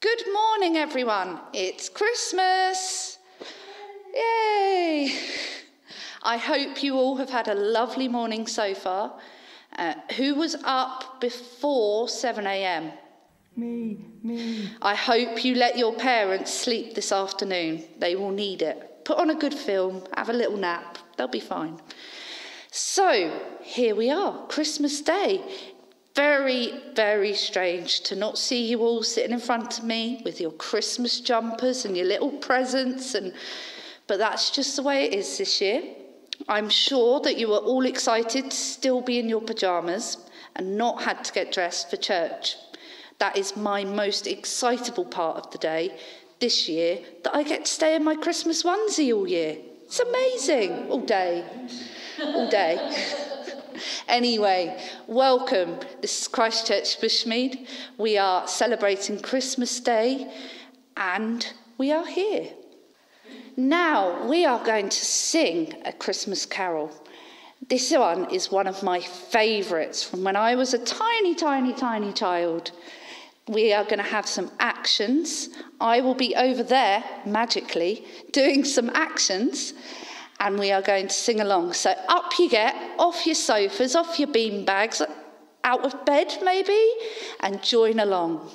Good morning, everyone. It's Christmas. Yay! I hope you all have had a lovely morning so far. Uh, who was up before 7 a.m.? Me, me. I hope you let your parents sleep this afternoon. They will need it. Put on a good film, have a little nap, they'll be fine. So, here we are, Christmas Day. Very, very strange to not see you all sitting in front of me with your Christmas jumpers and your little presents and but that's just the way it is this year. I'm sure that you are all excited to still be in your pajamas and not had to get dressed for church. That is my most excitable part of the day this year that I get to stay in my Christmas onesie all year. It's amazing. All day. All day. anyway, welcome. This is Christchurch Bushmead. We are celebrating Christmas Day and we are here. Now we are going to sing a Christmas carol. This one is one of my favourites from when I was a tiny, tiny, tiny child. We are going to have some actions. I will be over there magically doing some actions and we are going to sing along. So up you get, off your sofas, off your bean bags, out of bed maybe, and join along.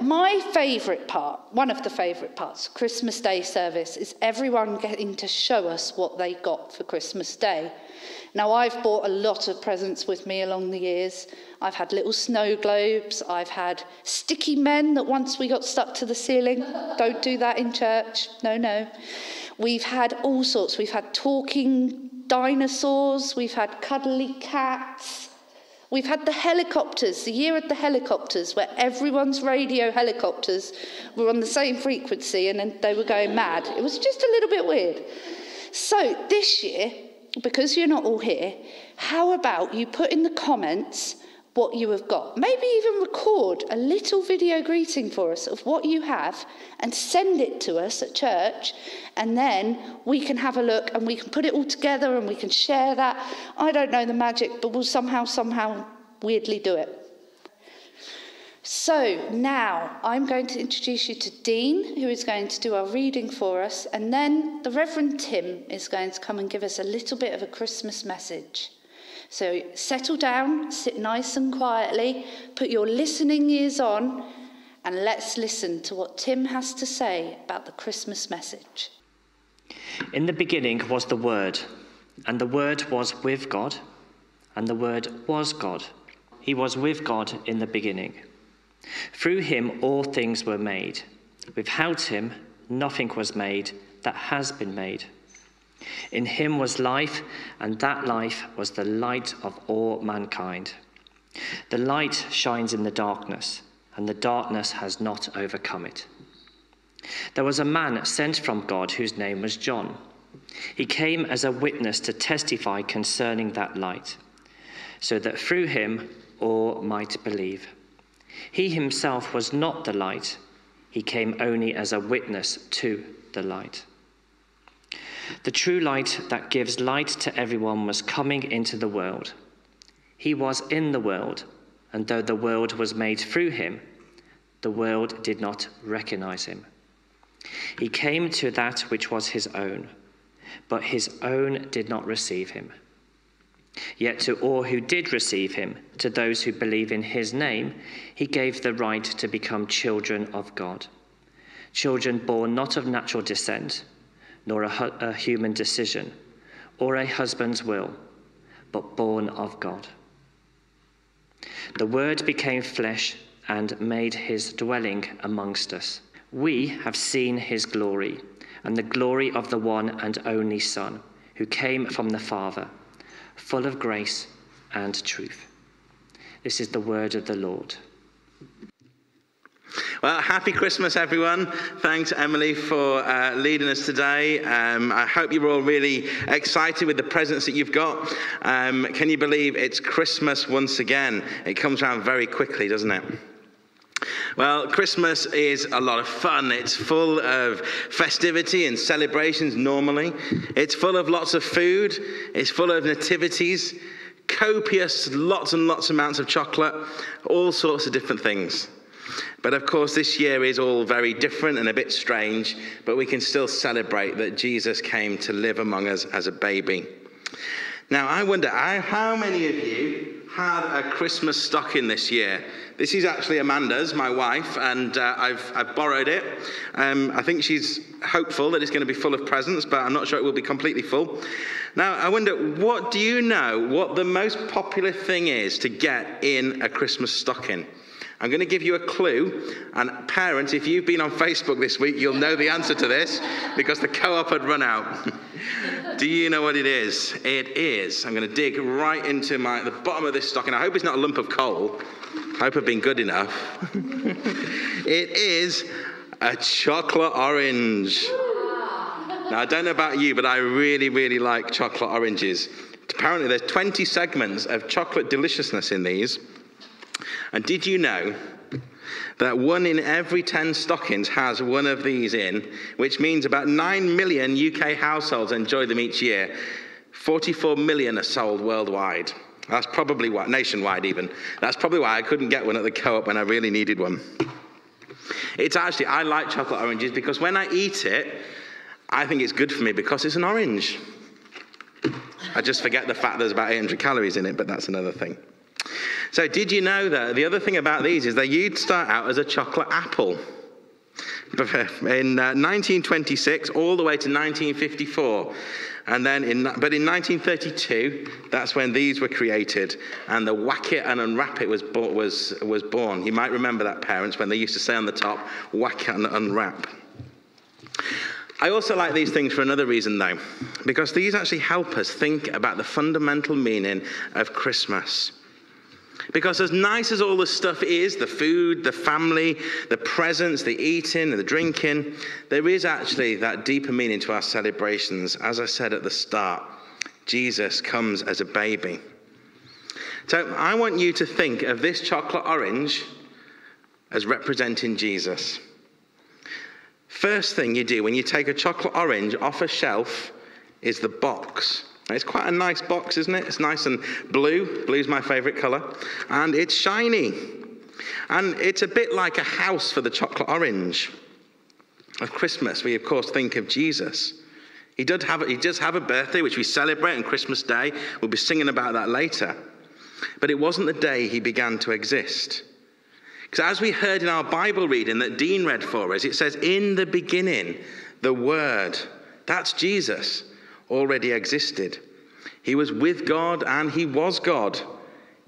My favourite part, one of the favourite parts, Christmas Day service, is everyone getting to show us what they got for Christmas Day. Now, I've bought a lot of presents with me along the years. I've had little snow globes. I've had sticky men that once we got stuck to the ceiling. Don't do that in church. No, no. We've had all sorts. We've had talking dinosaurs. We've had cuddly cats. We've had the helicopters, the year of the helicopters, where everyone's radio helicopters were on the same frequency and then they were going mad. It was just a little bit weird. So this year, because you're not all here, how about you put in the comments what you have got? Maybe even record a little video greeting for us of what you have and send it to us at church, and then we can have a look and we can put it all together and we can share that. I don't know the magic, but we'll somehow, somehow weirdly do it. So now I'm going to introduce you to Dean, who is going to do our reading for us, and then the Reverend Tim is going to come and give us a little bit of a Christmas message. So settle down, sit nice and quietly, put your listening ears on, and let's listen to what Tim has to say about the Christmas message. In the beginning was the Word, and the Word was with God, and the Word was God. He was with God in the beginning. Through him all things were made. Without him nothing was made that has been made. In him was life, and that life was the light of all mankind. The light shines in the darkness, and the darkness has not overcome it. There was a man sent from God whose name was John. He came as a witness to testify concerning that light, so that through him all might believe. He himself was not the light, he came only as a witness to the light. The true light that gives light to everyone was coming into the world. He was in the world, and though the world was made through him, the world did not recognize him. He came to that which was his own, but his own did not receive him. Yet to all who did receive him, to those who believe in his name, he gave the right to become children of God. Children born not of natural descent, nor a, a human decision, or a husband's will, but born of God. The Word became flesh and made his dwelling amongst us. We have seen his glory, and the glory of the one and only Son, who came from the Father, full of grace and truth. This is the word of the Lord. Well, happy Christmas, everyone. Thanks, Emily, for uh, leading us today. Um, I hope you're all really excited with the presents that you've got. Um, can you believe it's Christmas once again? It comes around very quickly, doesn't it? Well, Christmas is a lot of fun. It's full of festivity and celebrations normally. It's full of lots of food. It's full of nativities, copious, lots and lots amounts of chocolate, all sorts of different things. But of course, this year is all very different and a bit strange, but we can still celebrate that Jesus came to live among us as a baby. Now, I wonder how many of you had a Christmas stocking this year? This is actually Amanda's, my wife, and uh, I've, I've borrowed it. Um, I think she's hopeful that it's going to be full of presents, but I'm not sure it will be completely full. Now, I wonder, what do you know what the most popular thing is to get in a Christmas stocking? I'm going to give you a clue. And parents, if you've been on Facebook this week, you'll know the answer to this because the co op had run out. Do you know what it is? It is. I'm going to dig right into my, the bottom of this stocking. I hope it's not a lump of coal. I hope I've been good enough. it is a chocolate orange. Now, I don't know about you, but I really, really like chocolate oranges. Apparently, there's 20 segments of chocolate deliciousness in these. And did you know that one in every 10 stockings has one of these in, which means about 9 million UK households enjoy them each year? 44 million are sold worldwide. That's probably why, nationwide even. That's probably why I couldn't get one at the co op when I really needed one. It's actually, I like chocolate oranges because when I eat it, I think it's good for me because it's an orange. I just forget the fact there's about 800 calories in it, but that's another thing. So, did you know that the other thing about these is that you'd start out as a chocolate apple? In uh, 1926, all the way to 1954. And then, in, but in 1932, that's when these were created, and the whack it and unwrap it was, was, was born. You might remember that, parents, when they used to say on the top, whack it and unwrap. I also like these things for another reason, though, because these actually help us think about the fundamental meaning of Christmas. Because as nice as all this stuff is the food, the family, the presents, the eating, and the drinking there is actually that deeper meaning to our celebrations. As I said at the start, Jesus comes as a baby. So I want you to think of this chocolate orange as representing Jesus. First thing you do when you take a chocolate orange off a shelf is the box. It's quite a nice box, isn't it? It's nice and blue. Blue's my favorite color. And it's shiny. And it's a bit like a house for the chocolate orange. Of Christmas, we of course think of Jesus. He does, have, he does have a birthday, which we celebrate on Christmas Day. We'll be singing about that later. But it wasn't the day he began to exist. Because as we heard in our Bible reading that Dean read for us, it says, In the beginning, the Word, that's Jesus, already existed. He was with God and he was God.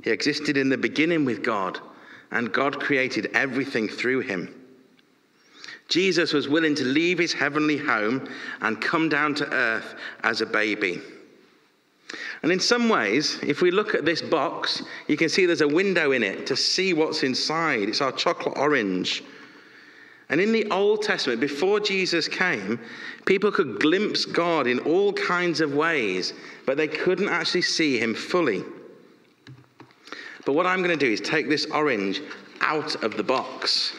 He existed in the beginning with God, and God created everything through him. Jesus was willing to leave his heavenly home and come down to earth as a baby. And in some ways, if we look at this box, you can see there's a window in it to see what's inside. It's our chocolate orange. And in the Old Testament, before Jesus came, people could glimpse God in all kinds of ways, but they couldn't actually see him fully. But what I'm going to do is take this orange out of the box.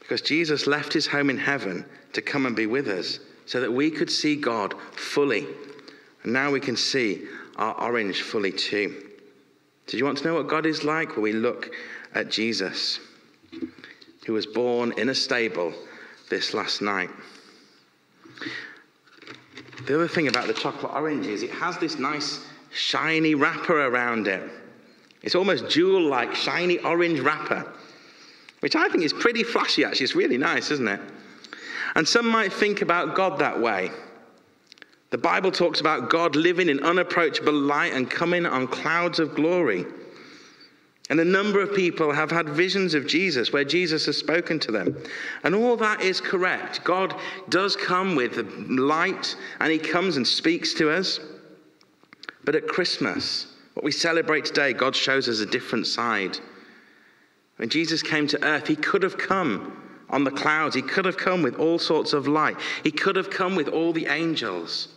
Because Jesus left his home in heaven to come and be with us so that we could see God fully. And now we can see our orange fully too. Do you want to know what God is like? Well, we look at Jesus, who was born in a stable this last night. The other thing about the chocolate orange is it has this nice shiny wrapper around it. It's almost jewel like shiny orange wrapper which I think is pretty flashy, actually. It's really nice, isn't it? And some might think about God that way. The Bible talks about God living in unapproachable light and coming on clouds of glory. And a number of people have had visions of Jesus where Jesus has spoken to them. And all that is correct. God does come with light and he comes and speaks to us. But at Christmas, what we celebrate today, God shows us a different side. When Jesus came to earth, he could have come on the clouds. He could have come with all sorts of light. He could have come with all the angels.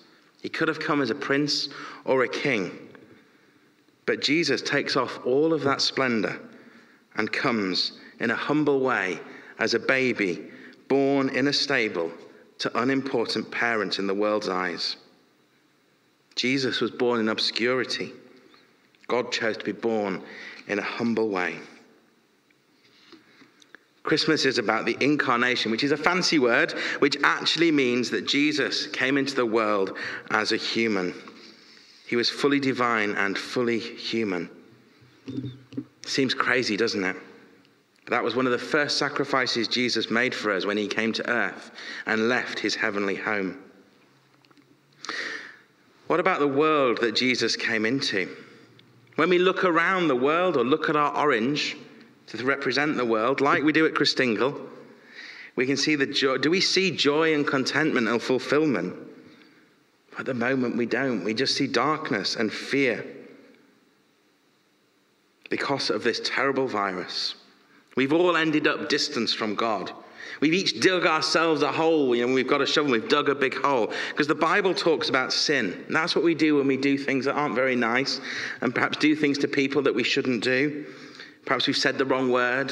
He could have come as a prince or a king. But Jesus takes off all of that splendor and comes in a humble way as a baby born in a stable to unimportant parents in the world's eyes. Jesus was born in obscurity. God chose to be born in a humble way. Christmas is about the incarnation, which is a fancy word, which actually means that Jesus came into the world as a human. He was fully divine and fully human. Seems crazy, doesn't it? That was one of the first sacrifices Jesus made for us when he came to earth and left his heavenly home. What about the world that Jesus came into? When we look around the world or look at our orange, to represent the world, like we do at Christingle, we can see the joy. Do we see joy and contentment and fulfillment? At the moment, we don't. We just see darkness and fear because of this terrible virus. We've all ended up distance from God. We've each dug ourselves a hole. You know, we've got a shovel, we've dug a big hole. Because the Bible talks about sin. And that's what we do when we do things that aren't very nice and perhaps do things to people that we shouldn't do. Perhaps we've said the wrong word,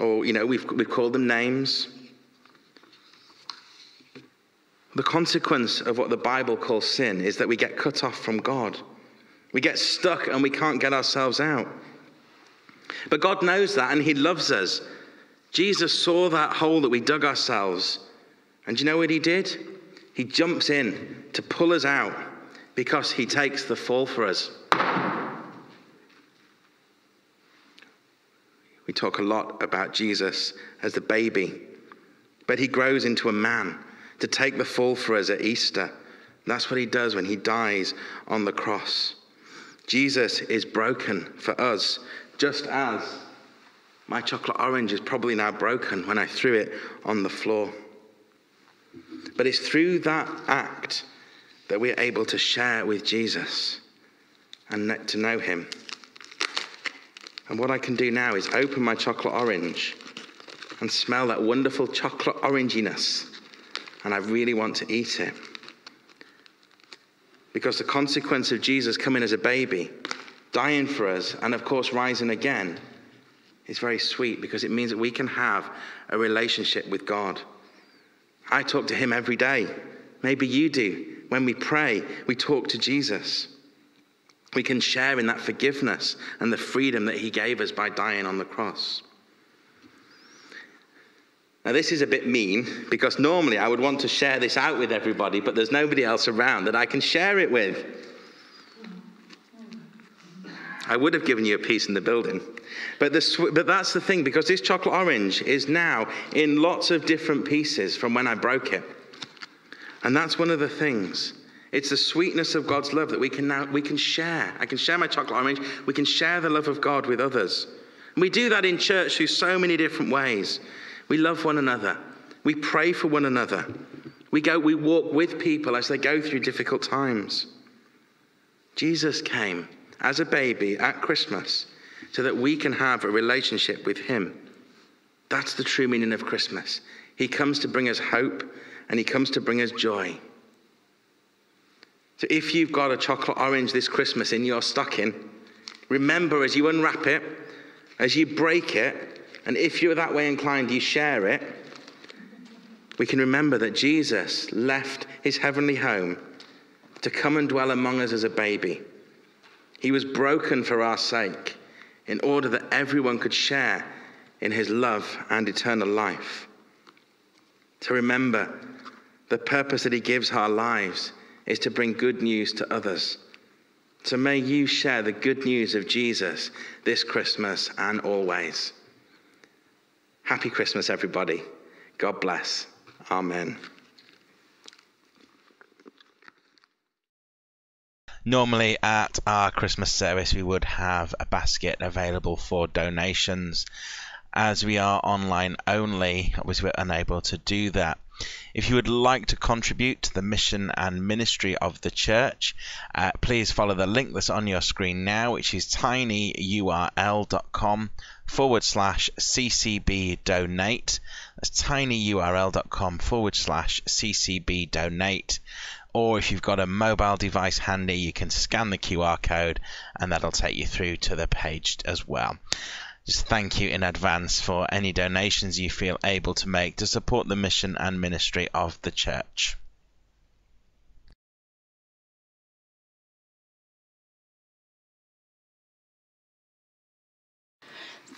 or, you know, we've, we've called them names. The consequence of what the Bible calls sin is that we get cut off from God. We get stuck and we can't get ourselves out. But God knows that and He loves us. Jesus saw that hole that we dug ourselves. And you know what He did? He jumps in to pull us out because He takes the fall for us. We talk a lot about Jesus as the baby, but he grows into a man to take the fall for us at Easter. That's what he does when he dies on the cross. Jesus is broken for us, just as my chocolate orange is probably now broken when I threw it on the floor. But it's through that act that we're able to share with Jesus and to know him. And what I can do now is open my chocolate orange and smell that wonderful chocolate oranginess. And I really want to eat it. Because the consequence of Jesus coming as a baby, dying for us, and of course rising again, is very sweet because it means that we can have a relationship with God. I talk to Him every day. Maybe you do. When we pray, we talk to Jesus we can share in that forgiveness and the freedom that he gave us by dying on the cross. Now, this is a bit mean because normally I would want to share this out with everybody, but there's nobody else around that I can share it with. I would have given you a piece in the building. But, the, but that's the thing, because this chocolate orange is now in lots of different pieces from when I broke it. And that's one of the things. It's the sweetness of God's love that we can now we can share. I can share my chocolate orange. We can share the love of God with others. And we do that in church through so many different ways. We love one another. We pray for one another. We go, we walk with people as they go through difficult times. Jesus came as a baby at Christmas so that we can have a relationship with Him. That's the true meaning of Christmas. He comes to bring us hope and He comes to bring us joy. So if you've got a chocolate orange this Christmas in your stocking, remember as you unwrap it, as you break it, and if you're that way inclined, you share it, we can remember that Jesus left his heavenly home to come and dwell among us as a baby. He was broken for our sake in order that everyone could share in his love and eternal life. To remember the purpose that he gives our lives is to bring good news to others. So may you share the good news of Jesus this Christmas and always. Happy Christmas, everybody. God bless. Amen. Normally, at our Christmas service, we would have a basket available for donations. As we are online only, we're unable to do that. If you would like to contribute to the mission and ministry of the church, uh, please follow the link that's on your screen now, which is tinyurl.com forward slash ccb donate. That's tinyurl.com forward slash ccb donate or if you've got a mobile device handy, you can scan the QR code and that'll take you through to the page as well. Just thank you in advance for any donations you feel able to make to support the mission and ministry of the church.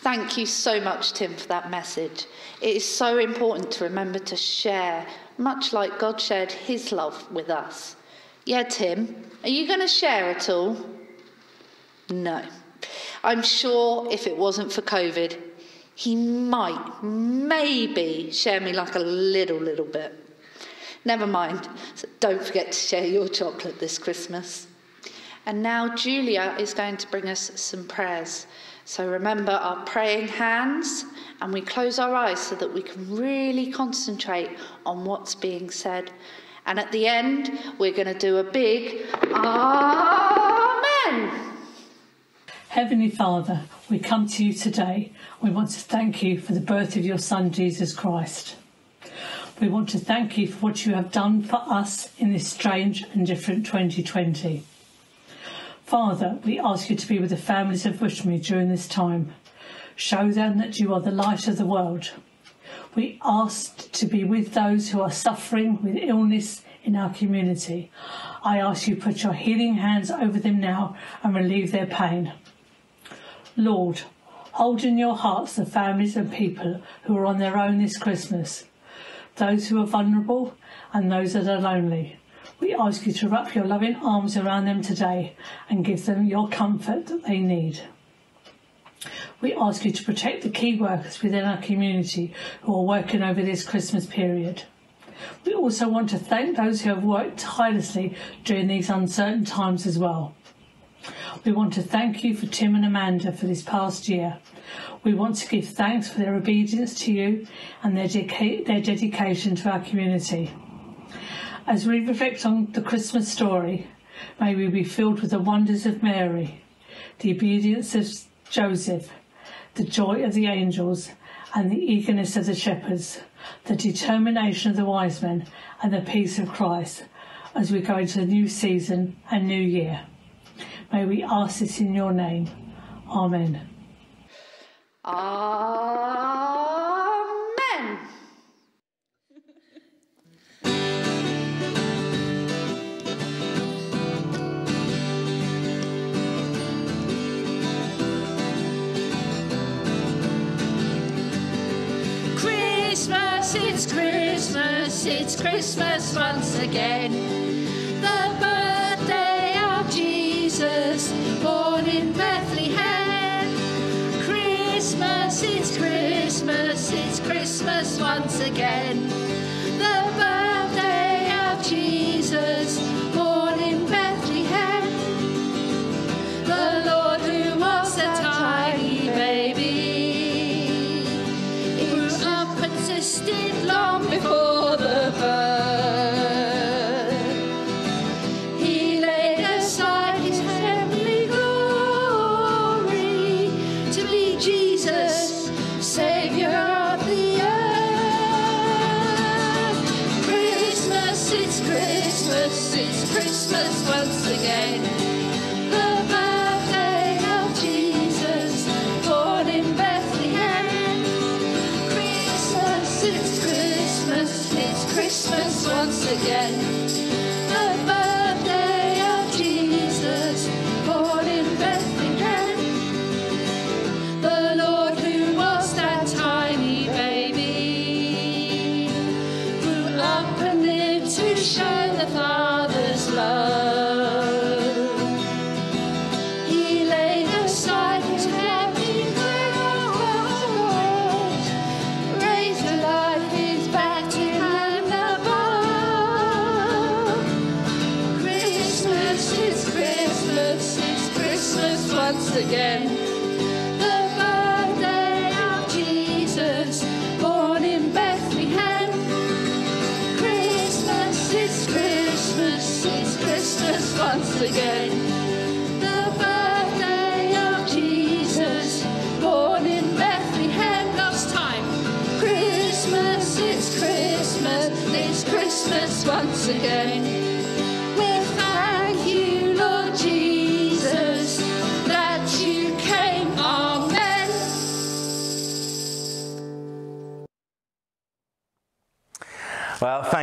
Thank you so much, Tim, for that message. It is so important to remember to share, much like God shared his love with us. Yeah, Tim, are you going to share at all? No. I'm sure if it wasn't for COVID, he might, maybe share me like a little, little bit. Never mind. So don't forget to share your chocolate this Christmas. And now Julia is going to bring us some prayers. So remember our praying hands, and we close our eyes so that we can really concentrate on what's being said. And at the end, we're going to do a big Amen. Heavenly Father, we come to you today. We want to thank you for the birth of your Son, Jesus Christ. We want to thank you for what you have done for us in this strange and different 2020. Father, we ask you to be with the families of Bushmead during this time. Show them that you are the light of the world. We ask to be with those who are suffering with illness in our community. I ask you put your healing hands over them now and relieve their pain. Lord, hold in your hearts the families and people who are on their own this Christmas, those who are vulnerable and those that are lonely. We ask you to wrap your loving arms around them today and give them your comfort that they need. We ask you to protect the key workers within our community who are working over this Christmas period. We also want to thank those who have worked tirelessly during these uncertain times as well. We want to thank you for Tim and Amanda for this past year. We want to give thanks for their obedience to you and their, dedica- their dedication to our community. As we reflect on the Christmas story, may we be filled with the wonders of Mary, the obedience of Joseph, the joy of the angels, and the eagerness of the shepherds, the determination of the wise men, and the peace of Christ as we go into the new season and new year. May we ask this in your name. Amen. Amen. Christmas it's Christmas, it's Christmas once again. The Born in Bethlehem. Christmas, it's Christmas, it's Christmas once again. The birthday of Jesus, Christmas once again.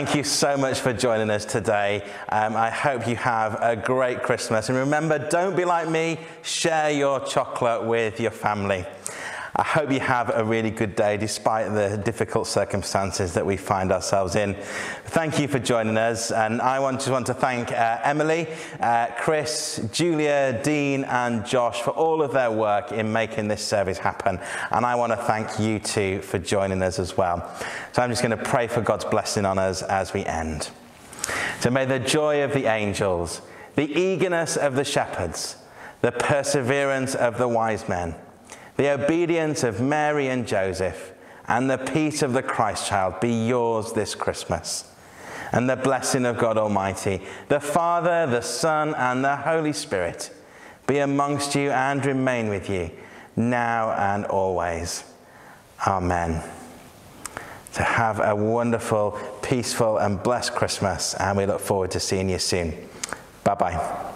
Thank you so much for joining us today. Um, I hope you have a great Christmas. And remember, don't be like me, share your chocolate with your family. I hope you have a really good day despite the difficult circumstances that we find ourselves in. Thank you for joining us. And I want, just want to thank uh, Emily, uh, Chris, Julia, Dean, and Josh for all of their work in making this service happen. And I want to thank you too for joining us as well. So I'm just going to pray for God's blessing on us as we end. So may the joy of the angels, the eagerness of the shepherds, the perseverance of the wise men, the obedience of Mary and Joseph, and the peace of the Christ child be yours this Christmas. And the blessing of God Almighty, the Father, the Son, and the Holy Spirit be amongst you and remain with you now and always. Amen. To have a wonderful, peaceful, and blessed Christmas, and we look forward to seeing you soon. Bye bye.